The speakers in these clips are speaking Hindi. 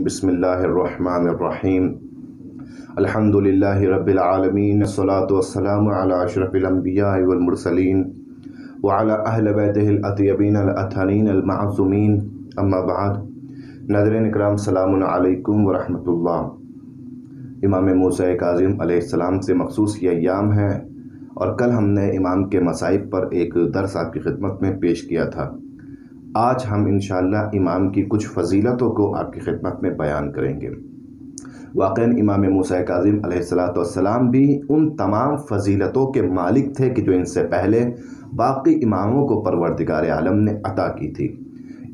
बसमीम अल्हम्दुलिल्लाहि रब्बिल आलमीन सलातु वस्सलामु अला अशरफिल अंबिया वल मुरसलीन व अला अहल बैतिहिल अतयबीन अल अथनीन अल मासूमीन अम्मा बाद नजरिन इकराम सलामुन अलैकुम व रहमतुल्लाह इमाम मूसा काजिम अलैहिस्सलाम से मखसूस ये अयाम है, और कल हमने इमाम के मसाइब पर एक दरस आपकी खिदमत में पेश किया था। आज हम इन इमाम की कुछ फजीलतों को आपकी खिदमत में बयान करेंगे। वाक़ इमाम मूसा काजिम सलाम भी उन तमाम फजीलतों के मालिक थे कि जो इनसे पहले बाकी इमामों को परवरदिगार आलम ने अता की थी।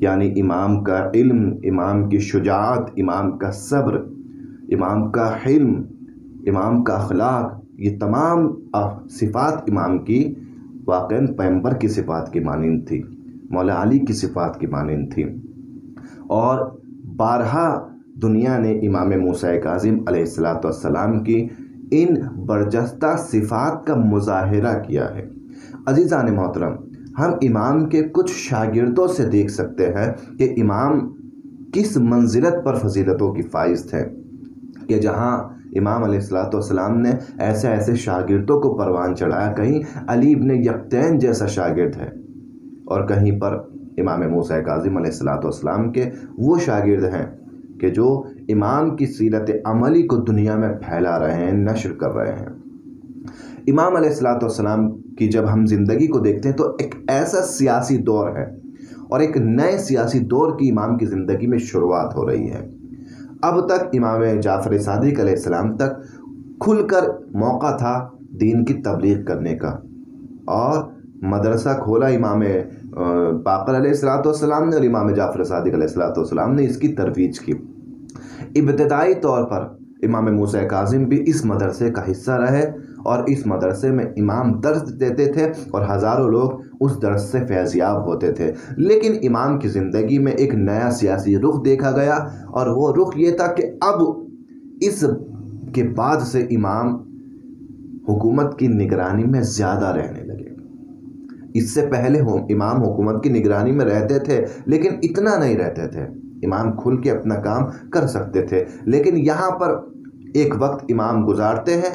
यानी इमाम का इल्म, इमाम की शुजात, इमाम का सब्र, इमाम का हिल्म, इमाम का अखलाक, ये तमाम सिफ़ात इमाम की वाक़ पैम्बर की सिफ़ात की मानंद थी। मौला अली की सिफ़ात की मानंद थी। और बारहा दुनिया ने इमाम मूसा काजिम सलाम की इन बरजस्ता सिफ़ात का मुजाहरा किया है। अजीज़ान मोहतरम, हम इमाम के कुछ शागिर्दों से देख सकते हैं कि इमाम किस मंजिलत पर फजीलतों की फ़ाइज थे कि जहाँ इमाम सलाम ने ऐसे ऐसे शागिर्दों को परवान चढ़ाया, कहीं अली इब्न यकतैन जैसा शागिर्द है। और कहीं पर इमाम मूसा काजिम सलाम के वो शागिर्द हैं कि जो इमाम की सीरत अमली को दुनिया में फैला रहे हैं, नशर कर रहे हैं। इमाम सलाम की जब हम ज़िंदगी को देखते हैं तो एक ऐसा सियासी दौर है और एक नए सियासी दौर की इमाम की ज़िंदगी में शुरुआत हो रही है। अब तक इमाम जाफ़र सदक तक खुलकर मौका था दीन की तबलीग करने का और मदरसा खोला इमाम सलाम ने और इमाम जाफ़र सदक सलाम ने इसकी तरवीज की। इब्तदाई तौर पर इमाम मूसा काजिम भी इस मदरसे का हिस्सा रहे और इस मदरसे में इमाम दर्ज देते थे और हज़ारों लोग उस दर्स से फैज़याब होते थे। लेकिन इमाम की ज़िंदगी में एक नया सियासी रुख देखा गया और वो रुख ये था कि अब इस के बाद से इमाम हुकूमत की निगरानी में ज़्यादा रहने लगे। इससे पहले हो, इमाम हुकूमत की निगरानी में रहते थे, लेकिन इतना नहीं रहते थे। इमाम खुल के अपना काम कर सकते थे। लेकिन यहाँ पर एक वक्त इमाम गुजारते हैं,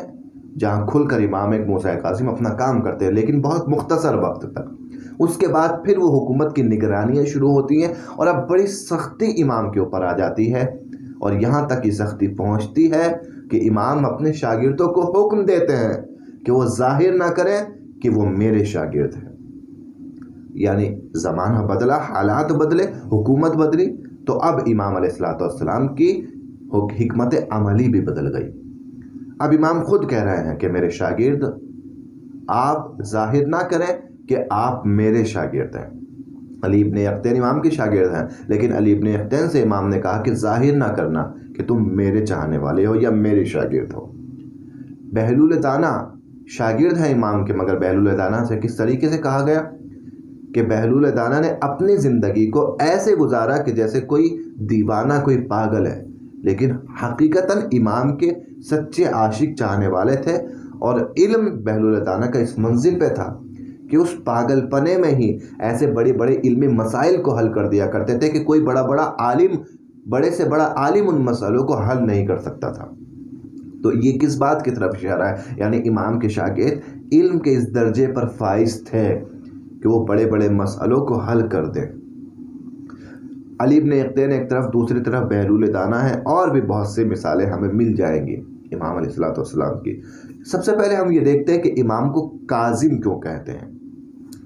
जहाँ खुलकर इमाम एक मूसा कासिम अपना काम करते हैं, लेकिन बहुत मुख्तसर वक्त तक। उसके बाद फिर वो हुकूमत की निगरानियाँ शुरू होती हैं और अब बड़ी सख्ती इमाम के ऊपर आ जाती है और यहाँ तक ये सख्ती पहुँचती है कि इमाम अपने शागिर्दों को हुक्म देते हैं कि वो ज़ाहिर ना करें कि वो मेरे शागिर्द हैं। यानी ज़माना बदला, हालात बदले, हुकूमत बदली तो अब इमाम सलाम की हमत अमली भी बदल गई। अब इमाम खुद कह रहे हैं कि मेरे शागिर्द, आप ज़ाहिर ना करें कि आप मेरे शागिर्द हैं। अलीब ने यकतैन इमाम के शागिर्द हैं, लेकिन अलीब ने यकतैन से इमाम ने कहा कि ज़ाहिर ना करना कि तुम मेरे चाहने वाले हो या मेरे शागिर्द हो। बहलूल दाना शागिर्द हैं इमाम के, मगर बहलूल दाना से किस तरीके से कहा गया? कि बहलूल दाना ने अपनी ज़िंदगी को ऐसे गुजारा कि जैसे कोई दीवाना, कोई पागल है। लेकिन हकीकता इमाम के सच्चे आशिक चाहने वाले थे और इल्म बहलूल दाना का इस मंजिल पे था कि उस पागलपने में ही ऐसे बड़े बड़े इल्मी मसाइल को हल कर दिया करते थे कि कोई बड़ा बड़ा आलिम, बड़े से बड़ा आलिम उन मसालों को हल नहीं कर सकता था। तो ये किस बात की तरफ़ इशारा है? यानी इमाम के शागिर्द इल्म के इस दर्जे पर फाइज थे। कि वो बड़े बड़े मसलों को हल कर दें। अलीब ने एक दिन एक तरफ़, दूसरी तरफ़ बहलूल दाना है, और भी बहुत सी मिसालें हमें मिल जाएँगी इमाम सलाम की। सबसे पहले हम ये देखते हैं कि इमाम को काजिम क्यों कहते हैं?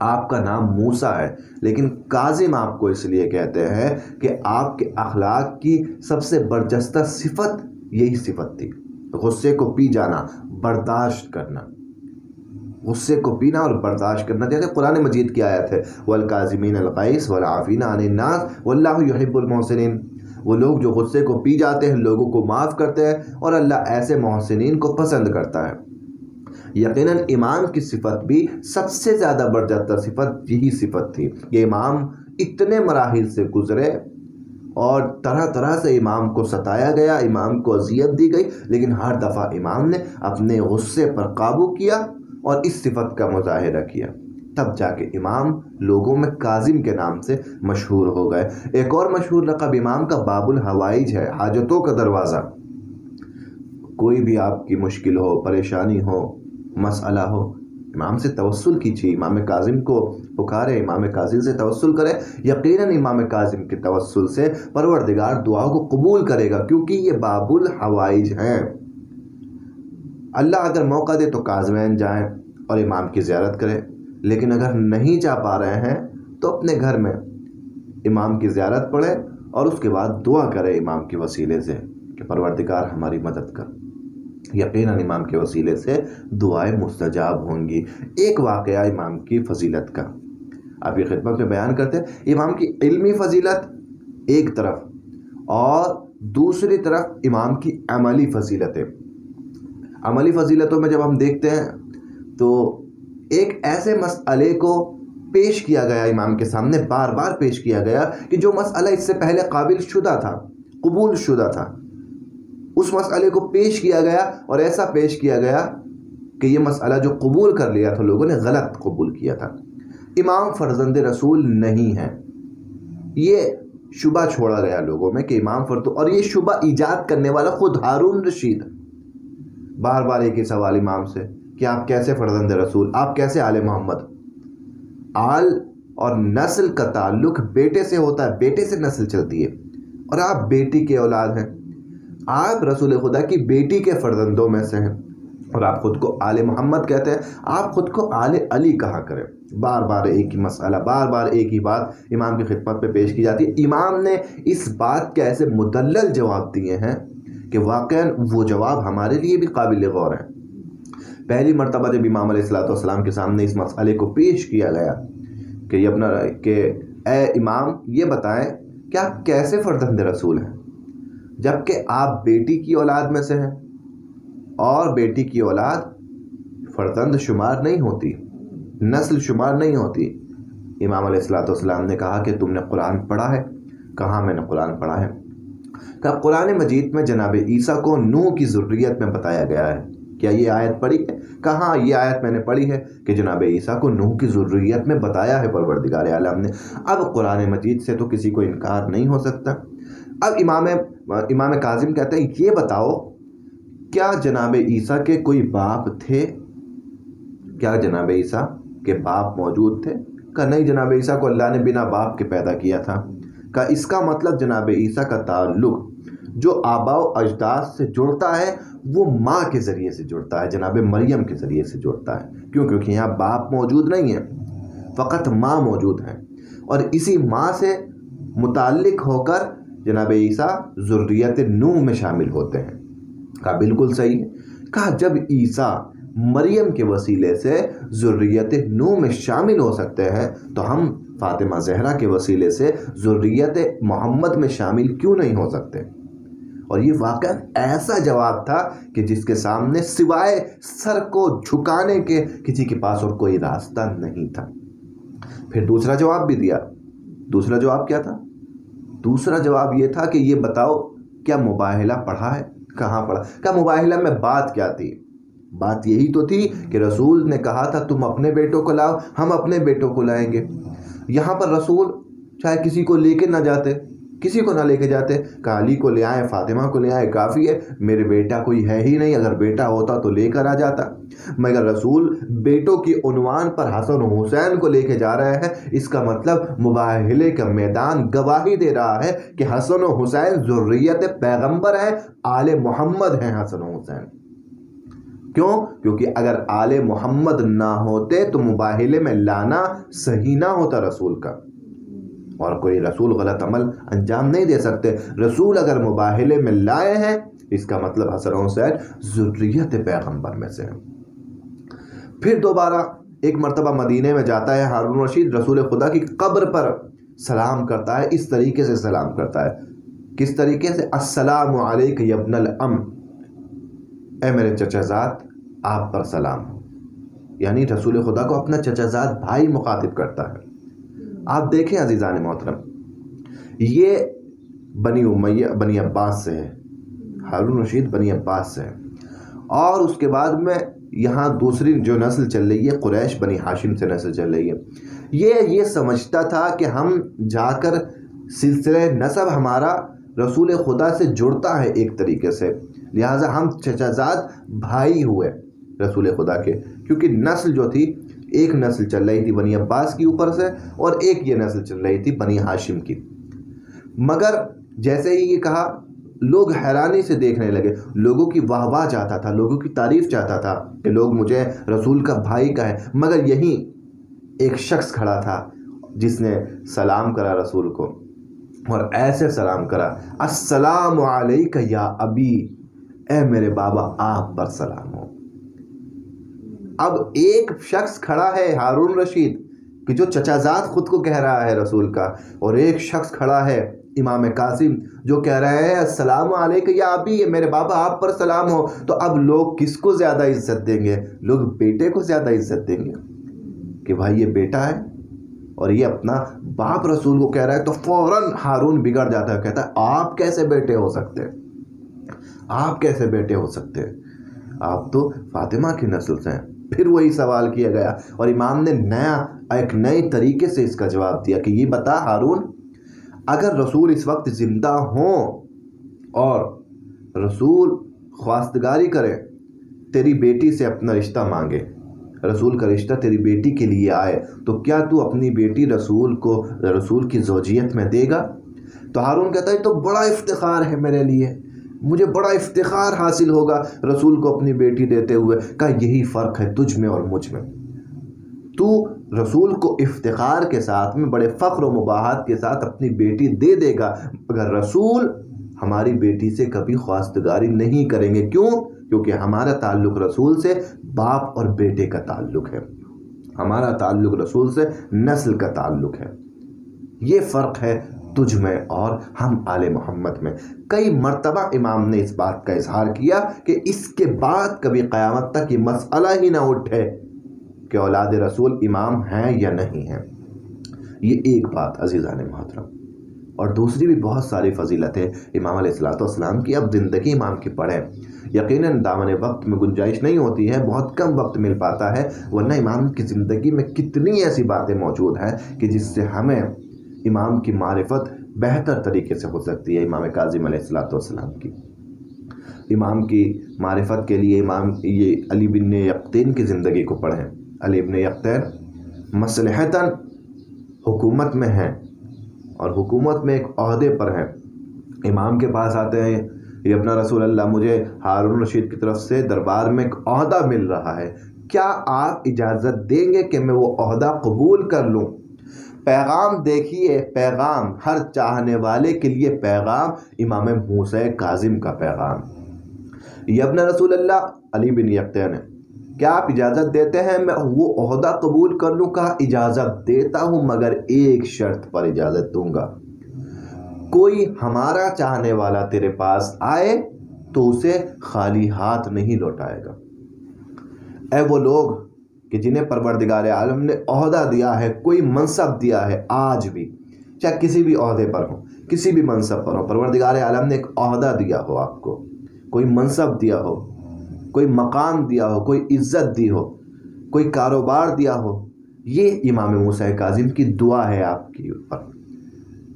आपका नाम मूसा है, लेकिन काजिम आपको इसलिए कहते हैं कि आपके अखलाक की सबसे बरजस्ता सिफत यही सिफत थी। गुस्से को पी जाना, बर्दाश्त करना। गुस्से को पीना और बर्दाश्त करना। जैसे कुरान मजीद की आयत है वलकाज़मीन अलक़ैस वलाफ़ीना अनन्नास वल्लाहिबुलमोहसिन वो लोग जो गुस्से को पी जाते हैं, लोगों को माफ़ करते हैं और अल्लाह ऐसे मोहसिन को पसंद करता है। यकीनन इमाम की सिफत भी सबसे ज़्यादा बढ़ जाता सिफत यही सिफत थी ये इमाम इतने मराहल से गुज़रे और तरह तरह से इमाम को सताया गया, इमाम को अजियत दी गई, लेकिन हर दफ़ा इमाम ने अपने गुस्से पर काबू किया। और इस सिफत का मुजाहरा किया। तब जाके इमाम लोगों में काजिम के नाम से मशहूर हो गए। एक और मशहूर लकब इमाम का बाबुल हवाइज है, हाजतों का दरवाज़ा। कोई भी आपकी मुश्किल हो, परेशानी हो मसला हो, इमाम से तवसल कीजिए। इमाम काजिम को पुकारे, इमाम काजिम से तवसल करें। यकीनन इमाम काजिम के तवसल से परवरदिगार दुआओं को कबूल करेगा, क्योंकि ये बाबुल हवाइज हैं। अल्लाह अगर मौका दे तो काजमैन जाएँ और इमाम की ज़्यारत करें। लेकिन अगर नहीं जा पा रहे हैं तो अपने घर में इमाम की ज़्यारत पढ़ें और उसके बाद दुआ करें इमाम के वसीले से कि परवरदिगार हमारी मदद कर। यकीन इमाम के वसीले से दुआएँ मुस्तजाब होंगी। एक वाक़ इमाम की फजीलत का। आप ये खिदमत में बयान करते हैं, इमाम की इल्मी फजीलत एक तरफ़ और दूसरी तरफ़ इमाम की अमली फजीलतें। अमली फजीलतों में जब हम देखते हैं तो एक ऐसे मसले को पेश किया गया इमाम के सामने बार बार पेश किया गया कि जो मसला इससे पहले काबिल शुदा था कबूल शुदा था, उस मसले को पेश किया गया और ऐसा पेश किया गया कि ये मसला जो कबूल कर लिया था लोगों ने, गलत कबूल किया था। इमाम फर्जंद रसूल नहीं है। ये शुबा छोड़ा गया लोगों में कि इमाम फर्द और ये शुबा ईजाद करने वाला खुद हारून रशीद। बार बार एक ही सवाल इमाम से, कि आप कैसे फर्जंद रसूल? आप कैसे आले मोहम्मद? आल और नस्ल का ताल्लुक बेटे से होता है, बेटे से नस्ल चलती है। और आप बेटी के औलाद हैं। आप रसूल खुदा की बेटी के फर्जंदों में से हैं। और आप ख़ुद को आले मोहम्मद कहते हैं। आप ख़ुद को आले अली कहा करें? बार बार एक ही मसाला बार बार एक ही बात इमाम की खिदमत में पेश की जाती है। इमाम ने इस बात के ऐसे मुदल जवाब दिए हैं कि वाक़ वो जवाब हमारे लिए भी काबिल गौर है। पहली मरतबा जब इमाम सलाम के सामने इस मसले को पेश किया गया कि ये अपना कि ए इमाम, ये बताएँ कि आप कैसे फ़र्जंद रसूल हैं? जबकि आप बेटी की औलाद में से हैं और बेटी की औलाद फ़र्जंद शुमार नहीं होती, नस्ल शुमार नहीं होती। इमाम सलाम ने कहा कि तुमने कुरान पढ़ा है। कहाँ मैंने कुरान पढ़ा है? कहा कुरान मजीद में जनाब ईसा को नूह की ज़रूरियत में बताया गया है। क्या ये आयत पढ़ी है? कहाँ ये आयत मैंने पढ़ी है? कि जनाब ईसा को नूह की ज़रूरियत में बताया है, परवरदिगार आलम ने। अब कुरान मजीद से तो किसी को इनकार नहीं हो सकता। अब इमाम इमाम काजिम कहते हैं, ये बताओ, क्या जनाब ईसा के कोई बाप थे? क्या जनाब ईसा के बाप मौजूद थे? का नहीं जनाब ईसा को अल्लाह ने बिना बाप के पैदा किया था। का इसका मतलब जनाब ईसा का ताल्लुक जो आबा अजदाद से जुड़ता है, वो माँ के ज़रिए से जुड़ता है, जनाब मरियम के ज़रिए से जुड़ता है। क्यों? क्योंकि यहाँ बाप मौजूद नहीं है, फ़कत माँ मौजूद है। और इसी माँ से मुतल होकर जनाब ईसा ज़ुर्रियत नू में शामिल होते हैं। कहा, बिल्कुल सही। है कहा, जब ईसा मरियम के वसीले से ज़ुर्रियत नू में शामिल हो सकते हैं तो हम फ़ातिमा जहरा के वसीले से ज़ुर्रियत मोहम्मद में शामिल क्यों नहीं हो सकते? और ये वाक़ ऐसा जवाब था कि जिसके सामने सिवाय सर को झुकाने के किसी के पास और कोई रास्ता नहीं था। फिर दूसरा जवाब भी दिया। दूसरा जवाब क्या था? दूसरा जवाब ये था कि ये बताओ, क्या मुबाहला पढ़ा है? कहाँ पढ़ा? क्या मुबाहला में बात क्या थी? बात यही तो थी कि रसूल ने कहा था, तुम अपने बेटों को लाओ, हम अपने बेटों को लाएँगे। यहाँ पर रसूल चाहे किसी को लेके ना जाते। किसी को ना लेके जाते। काली को ले आए, फातिमा को ले आए, काफ़ी है। मेरे बेटा कोई है ही नहीं, अगर बेटा होता तो लेकर आ जाता। मगर रसूल बेटों की उनवान पर हसन हुसैन को लेके जा रहे हैं। इसका मतलब मुबाहले का मैदान गवाही दे रहा है कि हसन हुसैन ज़ुर्रियत पैगंबर है, आले मोहम्मद हैं हसन हुसैन। क्यों? क्योंकि अगर आले मोहम्मद ना होते तो मुबाहले में लाना सही ना होता रसूल का। और कोई रसूल गलत अमल अंजाम नहीं दे सकते। रसूल अगर मुबाहले में लाए हैं, इसका मतलब हसन हुसैन ज़रूरीत पैगंबर में से है। फिर दोबारा एक मरतबा मदीने में जाता है, हारून रशीद रसूल खुदा की कब्र पर सलाम करता है, इस तरीके से सलाम करता है। किस तरीके से? अस्सलाम यबनल अम। ए मेरे चचाजात आप पर सलाम। हो यानी रसूल खुदा को अपना चचाजात भाई मुखातिब करता है। आप देखें अजीज़ान मोहतरम, ये बनी उमैया, बनी अब्बास से है, हारून रशीद बनी अब्बास से है। और उसके बाद में यहाँ दूसरी जो नस्ल चल रही है, कुरैश बनी हाशिम से नस्ल चल रही है। ये ये समझता था कि हम जाकर सिलसिले, नसब हमारा रसूल खुदा से जुड़ता है एक तरीके से। लिहाजा हम चचाजाद भाई हुए रसूल खुदा के, क्योंकि नस्ल जो थी एक नस्ल चल रही थी बनी अब्बास की ऊपर से और एक ये नस्ल चल रही थी बनी हाशिम की। मगर जैसे ही ये कहा, लोग हैरानी से देखने लगे। लोगों की वाह वाह चाहता था, लोगों की तारीफ़ चाहता था कि लोग मुझे रसूल का भाई कहें। मगर यहीं एक शख्स खड़ा था जिसने सलाम करा रसूल को और ऐसे सलाम करा, अस्सलाम या अबी, ए मेरे बाबा, आप पर सलाम हो। अब एक शख्स खड़ा है हारून रशीद, कि जो चचाजात खुद को कह रहा है रसूल का। और एक शख्स खड़ा है इमाम कासिम, जो कह रहे हैं वालेकुम या अभी मेरे बाबा, आप पर सलाम हो। तो अब लोग किसको ज़्यादा इज़्ज़त देंगे? लोग बेटे को ज़्यादा इज़्ज़त देंगे कि भाई ये बेटा है और ये अपना बाप रसूल को कह रहा है तो फ़ौरन हारून बिगड़ जाता है, कहता है, आप कैसे बेटे हो सकते हैं? आप कैसे बेटे हो सकते हैं? आप तो फातिमा की नस्ल से हैं। फिर वही सवाल किया गया। और इमाम ने नया, एक नए तरीके से इसका जवाब दिया कि ये बता, हारून, अगर रसूल इस वक्त ज़िंदा हों और रसूल ख्वास्तगारी करें, तेरी बेटी से अपना रिश्ता मांगे, रसूल का रिश्ता तेरी बेटी के लिए आए तो क्या तू अपनी बेटी रसूल को, रसूल की जोजियत में देगा? तो हारून कहता है तो बड़ा इफ्तार है मेरे लिए। मुझे बड़ा इफ्तार हासिल होगा रसूल को अपनी बेटी देते हुए। का यही फ़र्क है तुझ में और मुझमें। तू रसूल को इफ्तार के साथ में बड़े फ़ख्र मुबाहत के साथ अपनी बेटी दे देगा अगर रसूल हमारी बेटी से कभी ख्वास्तगारी नहीं करेंगे। क्यों? क्योंकि हमारा ताल्लुक़ रसूल से बाप और बेटे का ताल्लुक़ है। हमारा ताल्लुक़ रसूल से नस्ल का ताल्लुक़ है। ये फ़र्क है तुझ में और हम आले मोहम्मद में। कई मरतबा इमाम ने इस बात का इजहार किया कि इसके बाद कभी क़यामत तक ये मसला ही ना उठे कि औलाद रसूल इमाम हैं या नहीं हैं। ये एक बात अजीज़ा ने मोहतरम। और दूसरी भी बहुत सारी फजीलतें इमाम सलाम की अब ज़िंदगी इमाम की पढ़ें। यकीन दामन वक्त में गुंजाइश नहीं होती है, बहुत कम वक्त मिल पाता है, वरना इमाम की ज़िंदगी में कितनी ऐसी बातें मौजूद हैं कि जिससे हमें इमाम की मारिफत बेहतर तरीके से हो सकती है, इमाम काजिम सलाम की। इमाम की मारिफत के लिए इमाम ये अली बिन यकतीन की ज़िंदगी को पढ़ें। अली बिन यकतीन मसलहता हुकूमत में हैं और हुकूमत में एक अहदे पर हैं। इमाम के पास आते हैं, ये अपना रसूल अल्लाह मुझे हारून रशीद की तरफ़ से दरबार में एक अहदा मिल रहा है। क्या आप इजाज़त देंगे कि मैं वो अहदा कबूल कर लूँ? पैगाम देखिए, पैगाम, हर चाहने वाले के लिए पैगाम, इमाम मूसा काजिम का पैगाम। यबन रसूल अल्लाह अली बिन यकतन, क्या आप इजाज़त देते हैं? मैं वो अहदा कबूल कर लूँ का इजाज़त देता हूँ, मगर एक शर्त पर इजाज़त दूँगा। कोई हमारा चाहने वाला तेरे पास आए तो उसे खाली हाथ नहीं लौटाएगा। ए वो लोग कि जिन्हें परवरदिगार आलम ने अहदा दिया है, कोई मनसब दिया है, आज भी। चाहे किसी भी अहदे पर हो, किसी भी मनसब पर हो, परवरदिगार आलम ने एक अहदा दिया हो आपको। कोई मनसब दिया हो, कोई मकाम दिया हो, कोई इज़्ज़त दी हो, कोई कारोबार दिया हो, ये इमाम मूसा काजिम की दुआ है आपके ऊपर।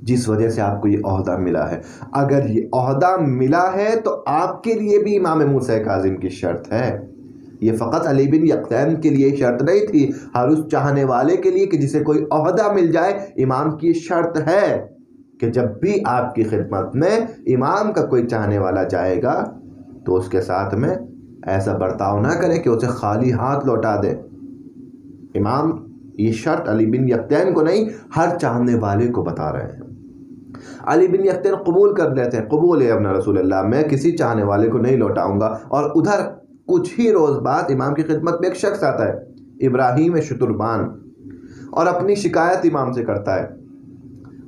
जिस वजह से आपको ये अहदा मिला है। अगर ये अहदा मिला है तो आपके लिए भी इमाम मूसा काजिम की शर्त है। ये फ़कत अली बिन यकतैन के लिए शर्त नहीं थी। हर उस चाहने वाले के लिए कि जिसे कोई अहदा मिल जाए, इमाम की शर्त है कि जब भी आपकी खिदमत में इमाम का कोई चाहने वाला जाएगा तो उसके साथ में ऐसा बर्ताव ना करें कि उसे खाली हाथ लौटा दे। इमाम, ये शर्त अली बिन यकतैन को नहीं, हर चाहने वाले को बता रहे हैं। अली बिन यकतैन कबूल कर लेते हैं। कबूल है, अपना रसूल मैं किसी चाहने वाले को नहीं लौटाऊँगा और उधर कुछ ही रोज़ बाद इमाम की खिदमत में एक शख्स आता है, इब्राहिम शतुरबान, और अपनी शिकायत इमाम से करता है।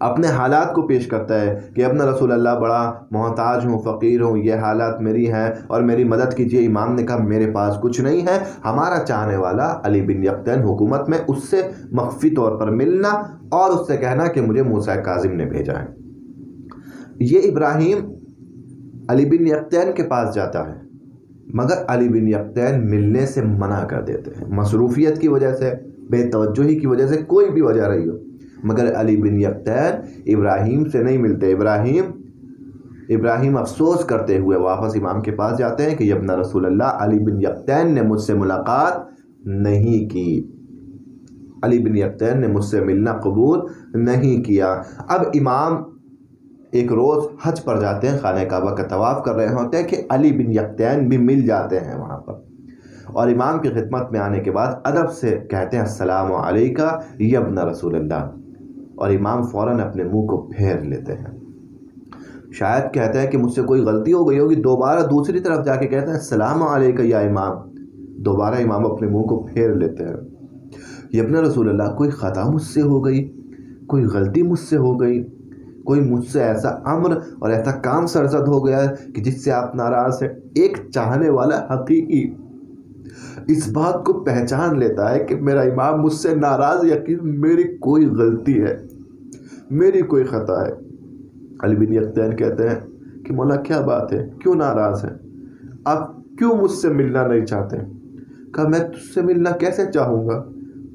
अपने हालात को पेश करता है कि अपना रसूल अल्लाह बड़ा मोहताज हूँ, फ़कीर हूँ, ये हालात मेरी हैं और मेरी मदद कीजिए, इमाम ने कहा, मेरे पास कुछ नहीं है, हमारा चाहने वाला अली बिन यकतन हुकूमत में उससे मख्फी तौर पर मिलना और उससे कहना कि मुझे मूसा काजिम ने भेजा है। ये इब्राहिम अली बिन यकतैन के पास जाता है। मगर अली बिन यकतैन मिलने से मना कर देते हैं। मसरूफियत की वजह से बेतवजही की वजह से कोई भी वजह रही हो। मगर अली बिन यकतैन इब्राहिम से नहीं मिलते। इब्राहिम इब्राहिम अफसोस करते हुए वापस इमाम के पास जाते हैं कि यबना रसूल अल्लाह अली बिन यकतैन ने मुझसे मुलाकात नहीं की। अली बिन यकतैन ने मुझसे मिलना कबूल नहीं किया। अब इमाम एक रोज़ हज पर जाते हैं, खान काबा का तवाफ़ कर रहे होते हैं कि अली बिन यकतैन भी मिल जाते हैं वहाँ पर। और इमाम की खिदमत में आने के बाद अदब से कहते हैं, अस्सलाम का यबन रसूल अल्लाह और इमाम फ़ौर अपने मुँह को फेर लेते हैं। शायद कहते हैं कि मुझसे कोई गलती हो गई होगी, दोबारा दूसरी तरफ़ जाके कहते हैं सलाम का या इमाम। दोबारा इमाम अपने मुँह को फेर लेते हैं। यबन रसूल अल्लाह कोई ख़ता मुझसे हो गई? कोई गलती मुझसे हो गई? कोई मुझसे ऐसा अम्र और ऐसा काम सरजद हो गया है कि जिससे आप नाराज़ हैं। एक चाहने वाला हकीकी इस बात को पहचान लेता है कि मेरा इमाम मुझसे नाराज़ यकीन मेरी कोई गलती है, मेरी कोई ख़ता है। अली बिन यकतैन कहते हैं कि, मौला, क्या बात है? क्यों नाराज़ हैं? आप क्यों मुझसे मिलना नहीं चाहते? कहा, मैं तुझसे मिलना कैसे चाहूँगा?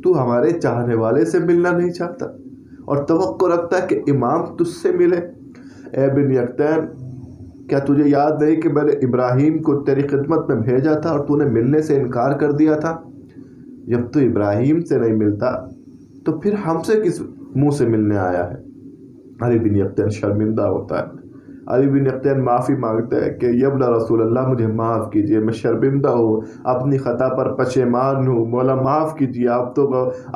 तू हमारे चाहने वाले से मिलना नहीं चाहता। और तो रखता है कि इमाम तुझसे मिले। ए बिन यकतैन, क्या तुझे याद नहीं कि मैंने इब्राहिम को तेरी खिदमत में भेजा था और तूने मिलने से इनकार कर दिया था? जब तू इब्राहिम से नहीं मिलता तो फिर हमसे किस मुँह से मिलने आया है? अरे बिन यकतैन शर्मिंदा होता है। अली बिन अख्तियान माफ़ी मांगते हैं कि यबला रसूल अल्लाह मुझे माफ़ कीजिए, मैं शर्मिंदा हूँ, अपनी ख़ता पर पशेमान हूँ मौला माफ़ कीजिए, आप तो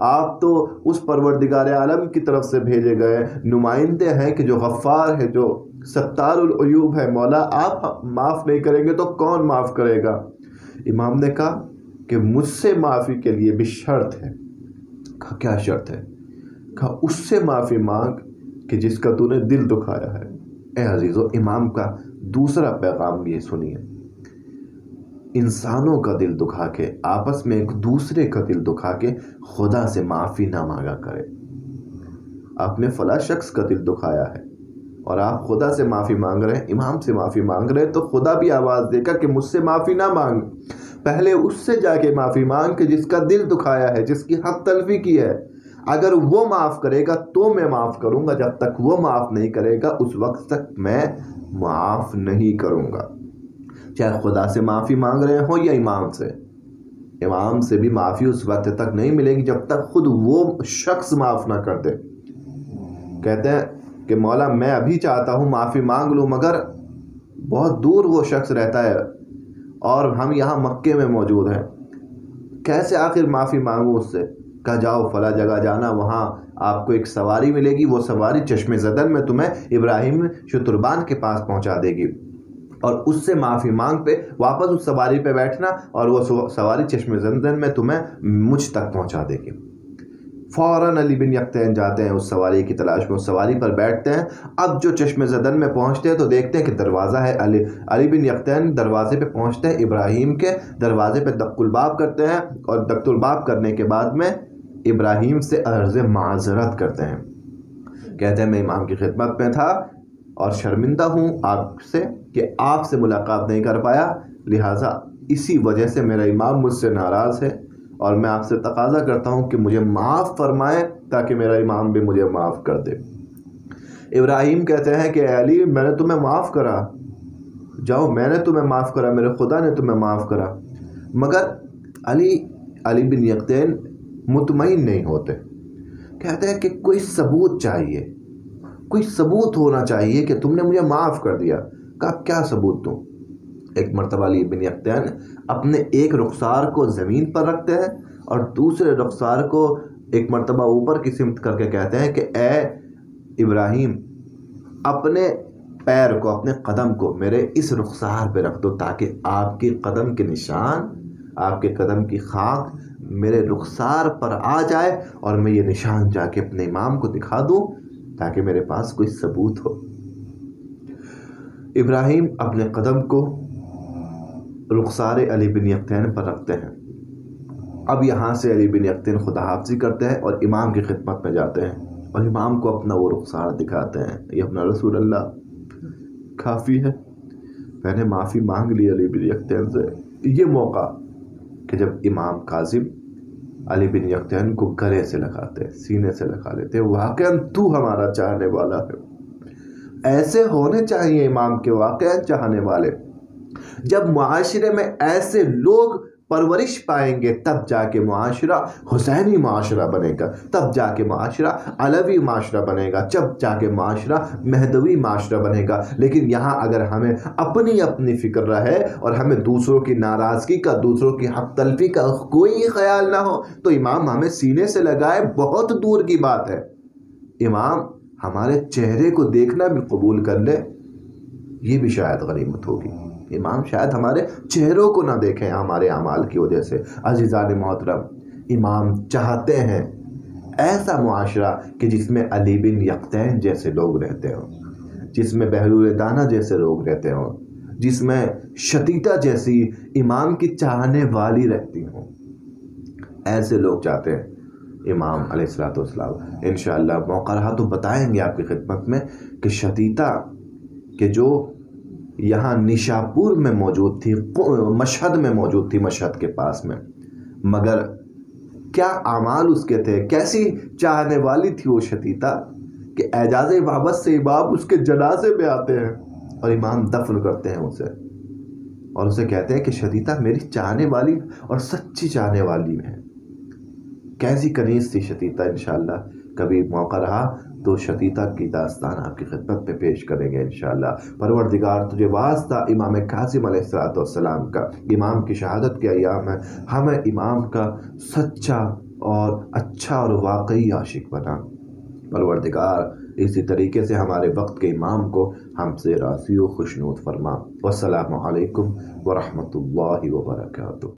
आप तो उस परवरदिगार आलम की तरफ़ से भेजे गए नुमाइंदे हैं कि जो गफ़ार है, जो सत्तारूब है, मौला आप माफ़ नहीं करेंगे तो कौन माफ़ करेगा? इमाम ने कहा कि मुझसे माफ़ी के लिए भी शर्त है। कहा, क्या शर्त है? कहा, उससे माफ़ी मांग कि जिसका तूने दिल दुखाया है। अजीज़ो, इमाम का दूसरा पैगाम ये सुनिए। इंसानों का दिल दुखा के, आपस में एक दूसरे का दिल दुखा के खुदा से माफ़ी ना मांगा करे। आपने फला शख्स का दिल दुखाया है और आप खुदा से माफ़ी मांग रहे हैं, इमाम से माफ़ी मांग रहे हैं तो खुदा भी आवाज़ देगा कि मुझसे माफ़ी ना मांग। पहले उससे जाके माफ़ी मांग के जिसका दिल दुखाया है, जिसकी हक तलफी की है अगर वो माफ़ करेगा तो मैं माफ़ करूँगा। जब तक वो माफ़ नहीं करेगा, उस वक्त तक मैं माफ़ नहीं करूँगा। चाहे खुदा से माफ़ी मांग रहे हो या इमाम से। इमाम से भी माफ़ी उस वक्त तक नहीं मिलेगी जब तक खुद वो शख्स माफ़ ना कर दे। कहते हैं कि, मौला, मैं अभी चाहता हूँ माफ़ी मांग लूँ, मगर बहुत दूर वो शख्स रहता है और हम यहाँ मक्के में मौजूद हैं। कैसे आखिर माफ़ी मांगूँ उससे? कहा जाओ, फला जगह जाना, वहाँ आपको एक सवारी मिलेगी। वो सवारी चश्मे जदन में तुम्हें इब्राहिम शतुरबान के पास पहुँचा देगी। और उससे माफ़ी मांग पे, वापस उस सवारी पे बैठना और वो सवारी चश्मे जदन में तुम्हें मुझ तक पहुँचा देगी। फ़ौर अली बिन यकतैन जाते हैं उस सवारी की तलाश में। उस सवारी पर बैठते हैं। अब जो चश्मे जदन में पहुँचते हैं तो देखते हैं कि दरवाज़ा है अली अली बिन यकतैन दरवाजे पे पहुँचते हैं। इब्राहिम के दरवाजे पे दक्कुलबाब करते हैं और दक्तुलबाब करने के बाद में इब्राहिम से अर्ज़ माजरत करते हैं। कहते हैं, मैं इमाम की खिदमत में था और शर्मिंदा हूँ आपसे कि आपसे मुलाकात नहीं कर पाया। लिहाजा इसी वजह से मेरा इमाम मुझसे नाराज़ है और मैं आपसे तकाजा करता हूँ कि मुझे माफ़ फरमाए ताकि मेरा इमाम भी मुझे माफ़ कर दे। इब्राहिम कहते हैं कि, अली, मैंने तुम्हें माफ़ करा। जाओ, मैंने तुम्हें माफ़ करा, मेरे खुदा ने तुम्हें माफ़ करा। मगर अली अली बिन यकतैन मुतमिन नहीं होते। कहते हैं कि कोई सबूत चाहिए, कोई सबूत होना चाहिए कि तुमने मुझे माफ़ कर दिया। का क्या सबूत दूँ? एक मरतबा बिन यकतैन अपने एक रुखसार को ज़मीन पर रखते हैं और दूसरे रुखसार को एक मरतबा ऊपर की सिमत करके कहते हैं कि, ए इब्राहिम, अपने पैर को, अपने कदम को मेरे इस रुखसार पे रख दो ताकि आपके कदम के निशान, आपके कदम की खाक मेरे रुखसार पर आ जाए और मैं ये निशान जाके अपने इमाम को दिखा दूँ, ताकि मेरे पास कोई सबूत हो। इब्राहिम अपने कदम को रुखसार अली बिन यकतैन पर रखते हैं। अब यहाँ से अली बिन यकतैन खुदा हाफजी करते हैं और इमाम की खिदमत में जाते हैं और इमाम को अपना वो रुखसार दिखाते हैं। ये अपना रसूल अल्लाह काफ़ी है। मैंने माफ़ी मांग ली अली बिन यकतैन से। ये मौका कि जब इमाम काजिम अली बिन यकतैन को गले से लगाते हैं, सीने से लगा लेते हैं वाक़ तू हमारा चाहने वाला है। ऐसे होने चाहिए इमाम के वाक़ चाहने वाले। जब माशरे में ऐसे लोग परवरिश पाएँगे, तब जाके माशरा हुसैनी माशरा बनेगा, तब जाके माशरा अलवी माशरा बनेगा, जब जाके माशरा महदवी माशरा बनेगा। लेकिन यहाँ अगर हमें अपनी अपनी फ़िक्र रहे और हमें दूसरों की नाराज़गी का, दूसरों की हक तलफी का कोई ख्याल ना हो तो इमाम हमें सीने से लगाए बहुत दूर की बात है। इमाम हमारे चेहरे को देखना भी कबूल कर ले। ये भी शायद गनीमत होगी। इमाम शायद हमारे चेहरों को ना देखें, हमारे अमाल की वजह से। अजीज़ान मोहतरम, इमाम चाहते हैं ऐसा मुआशरा कि जिसमें अली बिन यकतैन जैसे लोग रहते हों, जिसमें बहलूल दाना जैसे लोग रहते हों, जिसमें शतीता जैसी इमाम की चाहने वाली रहती हों। ऐसे लोग चाहते हैं इमाम अलैहिस्सलाम इन मौका रहा तो बताएँगे आपकी खिदमत में कि शतीता के जो यहाँ निशापुर में मौजूद थी मशहद में मौजूद थी मशहद के पास में। मगर क्या अमाल उसके थे? कैसी चाहने वाली थी वो शतीता कि एजाज इमामत से इमाम उसके जनाजे में आते हैं और इमाम दफन करते हैं उसे। और उसे कहते हैं कि शतीता, मेरी चाहने वाली और सच्ची चाहने वाली है। कैसी कनीज थी शतीता इन कभी मौका रहा तो शतीता की दास्तान आपकी खिदमत में पेश करेंगे इन शाह परवरदिगार, तुझे वास्ता इमाम कासिम सलाम का, इमाम की शहादत के अयाम है। हमें इमाम का सच्चा और अच्छा और वाकई आशिक बना। परवरदिगार, इसी तरीके से हमारे वक्त के इमाम को हमसे रासी खुशनूद फरमा। वसलम वरहमल वर्का